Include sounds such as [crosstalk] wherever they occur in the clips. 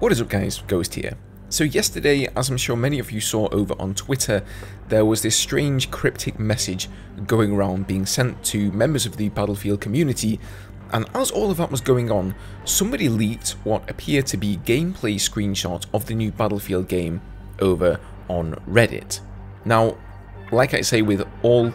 What is up guys, Ghost here. So yesterday, as I'm sure many of you saw over on Twitter, there was this strange cryptic message going around being sent to members of the Battlefield community, and as all of that was going on, somebody leaked what appeared to be gameplay screenshots of the new Battlefield game over on Reddit. Now, like I say with all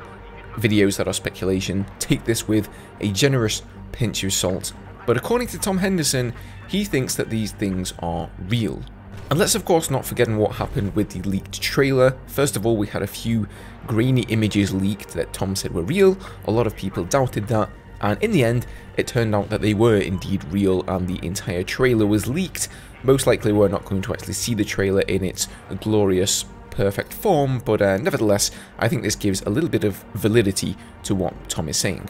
videos that are speculation, take this with a generous pinch of salt, but according to Tom Henderson, he thinks that these things are real. And let's of course not forget what happened with the leaked trailer. First of all, we had a few grainy images leaked that Tom said were real. A lot of people doubted that. And in the end, it turned out that they were indeed real and the entire trailer was leaked. Most likely we're not going to actually see the trailer in its glorious perfect form, but uh, nevertheless, I think this gives a little bit of validity to what Tom is saying.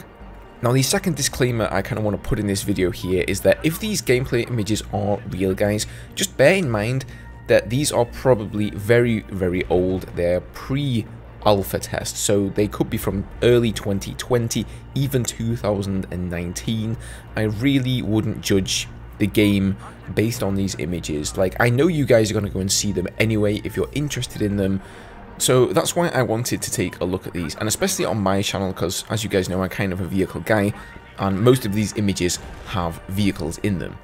Now the second disclaimer I kind of want to put in this video here is that if these gameplay images are real guys, just bear in mind that these are probably very very old, they're pre alpha tests, so they could be from early 2020, even 2019. I really wouldn't judge the game based on these images. Like, I know you guys are going to go and see them anyway if you're interested in them, so that's why I wanted to take a look at these, and especially on my channel, because as you guys know, I'm kind of a vehicle guy, and most of these images have vehicles in them.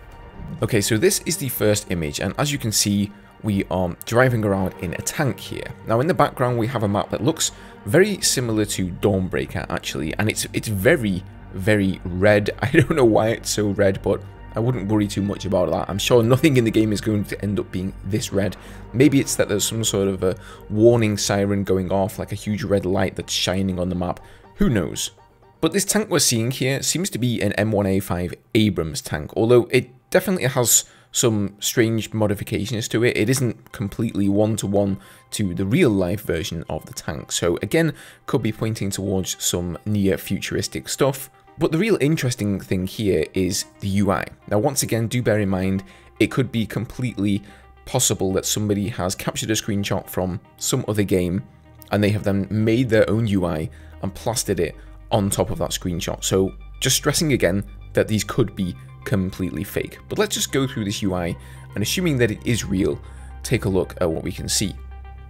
Okay, so this is the first image, and as you can see, we are driving around in a tank here. Now in the background, we have a map that looks very similar to Dawnbreaker, actually, and it's it's very, very red. [laughs] I don't know why it's so red, but I wouldn't worry too much about that. I'm sure nothing in the game is going to end up being this red. Maybe it's that there's some sort of a warning siren going off, like a huge red light that's shining on the map. Who knows? But this tank we're seeing here seems to be an M1A5 Abrams tank, although it definitely has some strange modifications to it. It isn't completely one-to-one -to, -one to the real-life version of the tank, so again, could be pointing towards some near-futuristic stuff. But the real interesting thing here is the UI. Now once again, do bear in mind, it could be completely possible that somebody has captured a screenshot from some other game and they have then made their own UI and plastered it on top of that screenshot. So just stressing again that these could be completely fake. But let's just go through this UI and assuming that it is real, take a look at what we can see.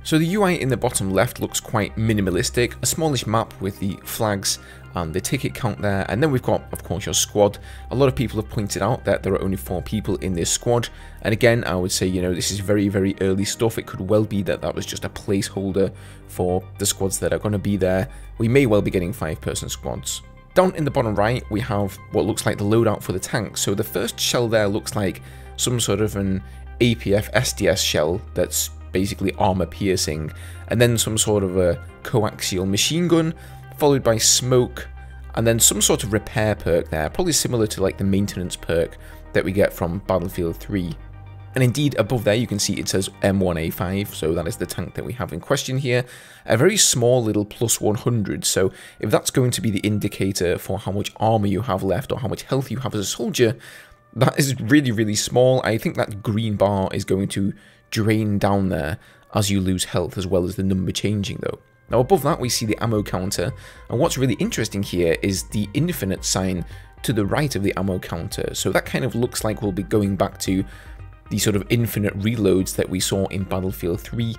So the UI in the bottom left looks quite minimalistic, a smallish map with the flags and the ticket count there, and then we've got, of course, your squad. A lot of people have pointed out that there are only four people in this squad, and again, I would say, you know, this is very, very early stuff. It could well be that that was just a placeholder for the squads that are going to be there. We may well be getting five-person squads. Down in the bottom right, we have what looks like the loadout for the tank. So the first shell there looks like some sort of an APF SDS shell that's basically armor piercing, and then some sort of a coaxial machine gun, followed by smoke, and then some sort of repair perk there, probably similar to like the maintenance perk that we get from Battlefield 3. And indeed, above there you can see it says M1A5, so that is the tank that we have in question here. A very small little plus 100, so if that's going to be the indicator for how much armor you have left or how much health you have as a soldier, that is really, really small. I think that green bar is going to drain down there as you lose health as well as the number changing though. Now above that we see the ammo counter and what's really interesting here is the infinite sign to the right of the ammo counter so that kind of looks like we'll be going back to the sort of infinite reloads that we saw in Battlefield 3.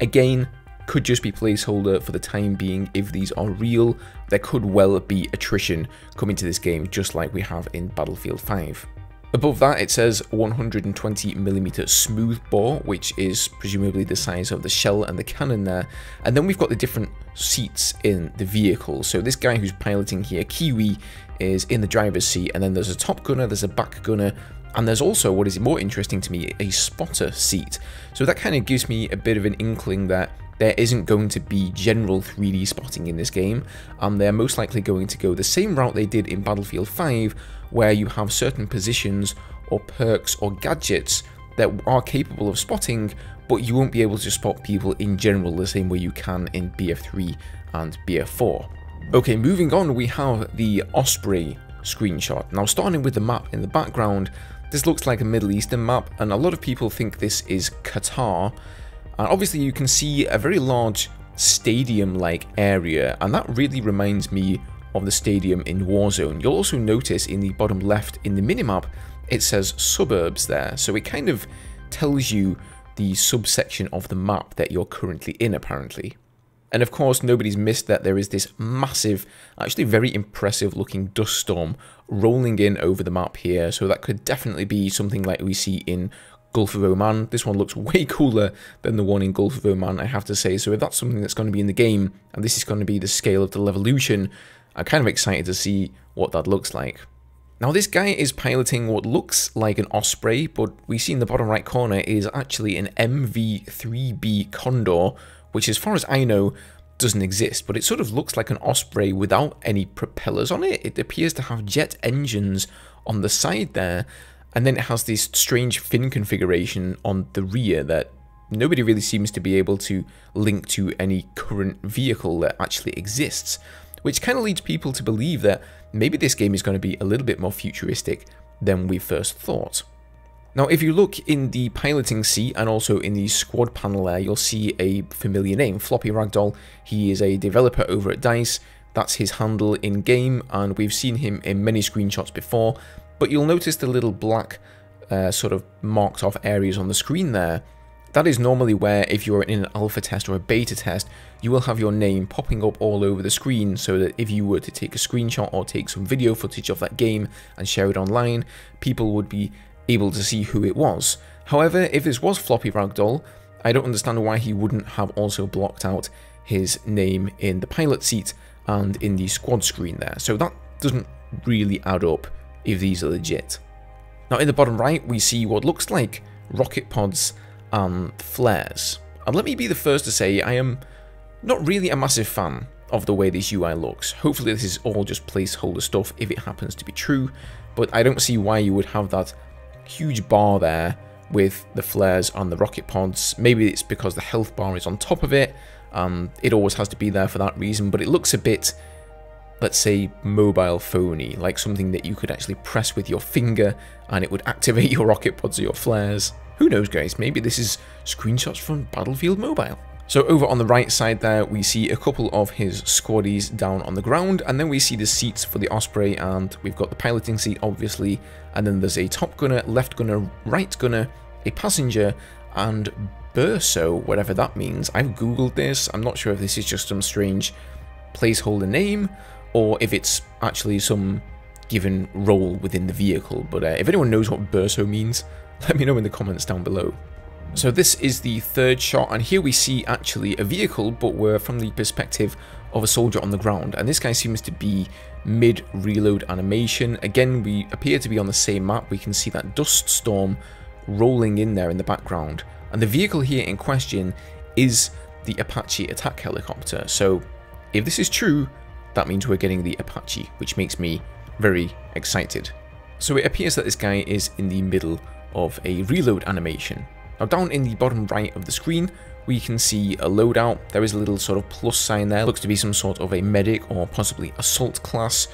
Again, could just be placeholder for the time being if these are real. There could well be attrition coming to this game just like we have in Battlefield 5. Above that it says 120mm smooth bore, which is presumably the size of the shell and the cannon there. And then we've got the different seats in the vehicle. So this guy who's piloting here, Kiwi, is in the driver's seat, and then there's a top gunner, there's a back gunner, and there's also, what is more interesting to me, a spotter seat. So that kind of gives me a bit of an inkling that there isn't going to be general 3D spotting in this game, and they're most likely going to go the same route they did in Battlefield 5, where you have certain positions or perks or gadgets that are capable of spotting, but you won't be able to spot people in general the same way you can in BF3 and BF4. Okay, moving on, we have the Osprey screenshot. Now, starting with the map in the background, this looks like a Middle Eastern map, and a lot of people think this is Qatar. And obviously, you can see a very large stadium-like area, and that really reminds me of the stadium in Warzone. You'll also notice in the bottom left in the minimap, it says suburbs there. So it kind of tells you the subsection of the map that you're currently in, apparently. And of course, nobody's missed that there is this massive, actually very impressive looking dust storm rolling in over the map here. So that could definitely be something like we see in Gulf of Oman. This one looks [laughs] way cooler than the one in Gulf of Oman, I have to say. So if that's something that's going to be in the game, and this is going to be the scale of the Levolution, I'm kind of excited to see what that looks like. Now this guy is piloting what looks like an Osprey, but we see in the bottom right corner is actually an MV-3B Condor, which as far as I know doesn't exist, but it sort of looks like an Osprey without any propellers on it. It appears to have jet engines on the side there, and then it has this strange fin configuration on the rear that nobody really seems to be able to link to any current vehicle that actually exists, which kind of leads people to believe that maybe this game is going to be a little bit more futuristic than we first thought. Now, if you look in the piloting seat and also in the squad panel there, you'll see a familiar name, Floppy Ragdoll. He is a developer over at DICE. That's his handle in-game, and we've seen him in many screenshots before. But you'll notice the little black uh, sort of marked off areas on the screen there. That is normally where, if you're in an alpha test or a beta test, you will have your name popping up all over the screen so that if you were to take a screenshot or take some video footage of that game and share it online, people would be able to see who it was. However, if this was Floppy Ragdoll, I don't understand why he wouldn't have also blocked out his name in the pilot seat and in the squad screen there. So that doesn't really add up if these are legit. Now in the bottom right, we see what looks like rocket pods and flares. And let me be the first to say I am not really a massive fan of the way this UI looks. Hopefully this is all just placeholder stuff if it happens to be true, but I don't see why you would have that huge bar there with the flares and the rocket pods. Maybe it's because the health bar is on top of it, it always has to be there for that reason, but it looks a bit, let's say, mobile phony, like something that you could actually press with your finger and it would activate [laughs] your rocket pods or your flares. Who knows guys, maybe this is screenshots from Battlefield Mobile. So over on the right side there, we see a couple of his squaddies down on the ground, and then we see the seats for the Osprey, and we've got the piloting seat, obviously, and then there's a top gunner, left gunner, right gunner, a passenger, and Burso, whatever that means. I've googled this, I'm not sure if this is just some strange placeholder name, or if it's actually some given role within the vehicle, but uh, if anyone knows what Burso means, [laughs] let me know in the comments down below. So this is the third shot, and here we see actually a vehicle, but we're from the perspective of a soldier on the ground. And this guy seems to be mid-reload animation. Again, we appear to be on the same map. We can see that dust storm rolling in there in the background. And the vehicle here in question is the Apache attack helicopter. So if this is true, that means we're getting the Apache, which makes me very excited. So it appears that this guy is in the middle of a reload animation. Now down in the bottom right of the screen, we can see a loadout. There is a little sort of plus sign there. Looks to be some sort of a medic or possibly assault class.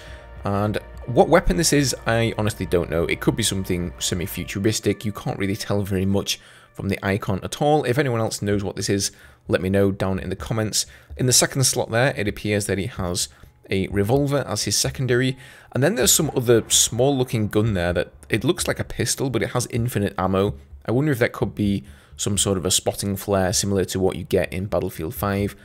And what weapon this is, I honestly don't know. It could be something semi-futuristic. You can't really tell very much from the icon at all. If anyone else knows what this is, let me know down in the comments. In the second slot there, it appears that he has a revolver as his secondary, and then there's some other small looking gun there that it looks like a pistol, but it has infinite ammo, I wonder if that could be some sort of a spotting flare similar to what you get in Battlefield 5.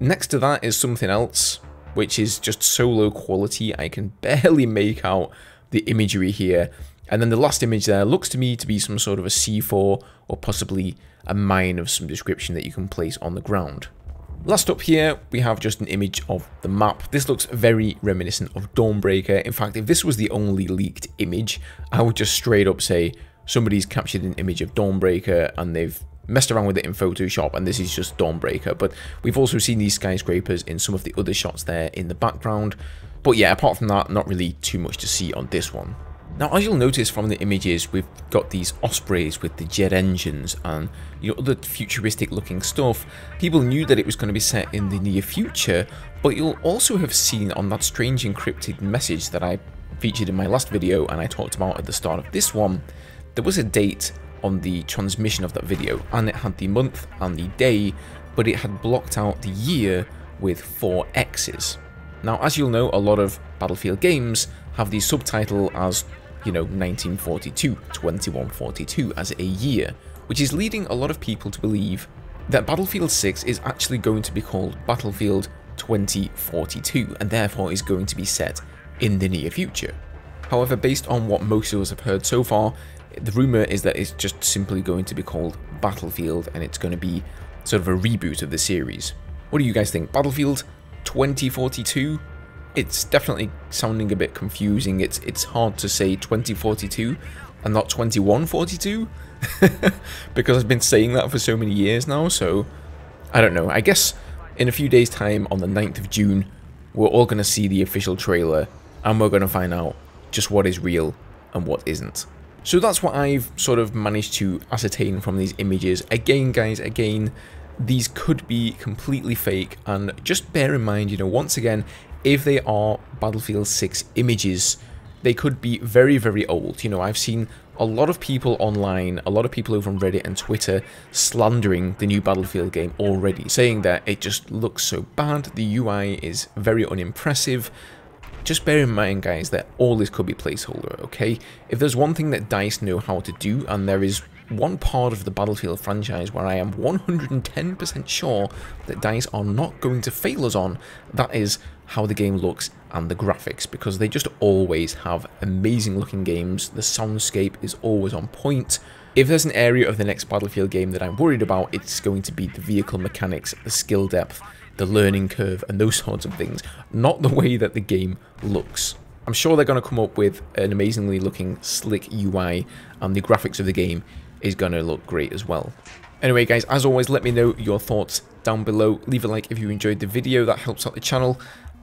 Next to that is something else, which is just so low quality I can [laughs] barely make out the imagery here. And then the last image there looks to me to be some sort of a C4 or possibly a mine of some description that you can place on the ground. Last up here, we have just an image of the map. This looks very reminiscent of Dawnbreaker. In fact, if this was the only leaked image, I would just straight up say somebody's captured an image of Dawnbreaker and they've messed around with it in Photoshop and this is just Dawnbreaker. But we've also seen these skyscrapers in some of the other shots there in the background. But yeah, apart from that, not really too much to see on this one. Now, as you'll notice from the images, we've got these Ospreys with the jet engines and you know other futuristic looking stuff. People knew that it was going to be set in the near future, but you'll also have seen on that strange encrypted message that I featured in my last video and I talked about at the start of this one, there was a date on the transmission of that video and it had the month and the day, but it had blocked out the year with four X's. Now, as you'll know, a lot of Battlefield games have the subtitle as, you know, 1942, 2142 as a year, which is leading a lot of people to believe that Battlefield 6 is actually going to be called Battlefield 2042 and therefore is going to be set in the near future. However, based on what most of us have heard so far, the rumour is that it's just simply going to be called Battlefield and it's going to be sort of a reboot of the series. What do you guys think? Battlefield 2042? It's definitely sounding a bit confusing. It's it's hard to say 2042 and not 2142 [laughs] because I've been saying that for so many years now, so I don't know. I guess in a few days time on the 9th of June, we're all going to see the official trailer and we're going to find out just what is real and what isn't. So that's what I've sort of managed to ascertain from these images. Again, guys, again, these could be completely fake, and just bear in mind, you know, once again, if they are Battlefield 6 images, they could be very, very old. You know, I've seen a lot of people online, a lot of people over on Reddit and Twitter slandering the new Battlefield game already, saying that it just looks so bad, the UI is very unimpressive, just bear in mind, guys, that all this could be placeholder, okay? If there's one thing that DICE know how to do, and there is one part of the Battlefield franchise where I am 110% sure that DICE are not going to fail us on, that is how the game looks and the graphics, because they just always have amazing looking games, the soundscape is always on point. If there's an area of the next Battlefield game that I'm worried about, it's going to be the vehicle mechanics, the skill depth, the learning curve and those [laughs] sorts of things, not the way that the game looks. I'm sure they're going to come up with an amazingly looking slick UI and the graphics of the game is going to look great as well. Anyway guys, as always let me know your thoughts down below, leave a like if you enjoyed the video, that helps out the channel,